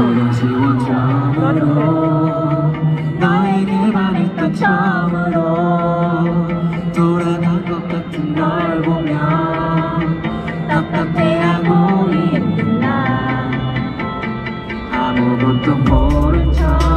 또다시원 처음으로 나의 대반이 또 처음으로 돌아간 것 같은 널 보면 답답해하고 있는 나 아무것도 모른 척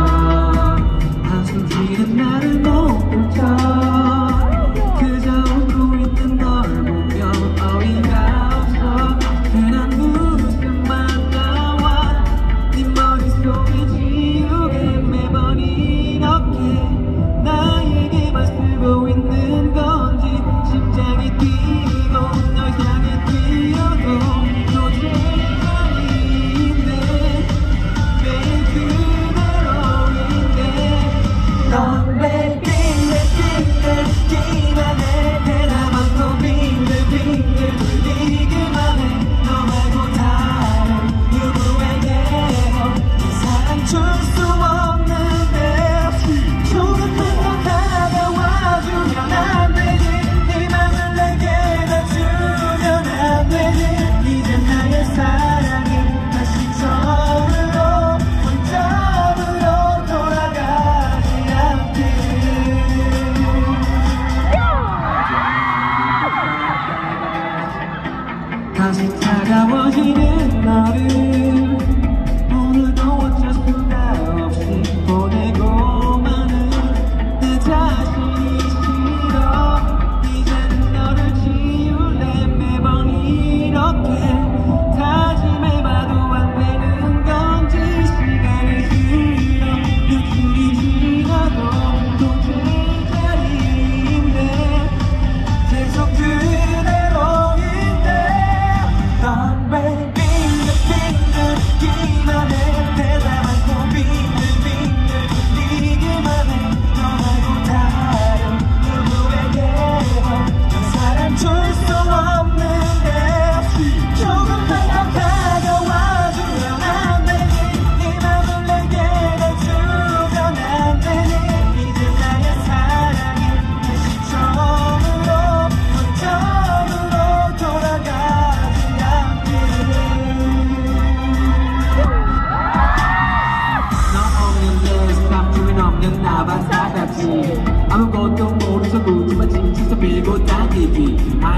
차가워지는 너를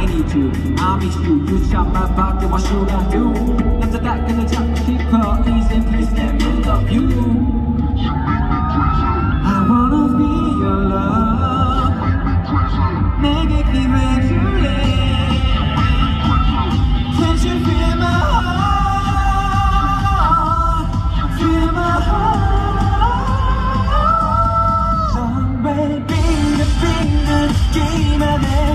I need you I miss you. You shot my body What should I do? back 다 the 척 Keep her ease and please let me love you. I wanna be your love. Make 내게 기회 줄래 Can't you feel my heart? Feel my heart. Somewhere in the finger Game of it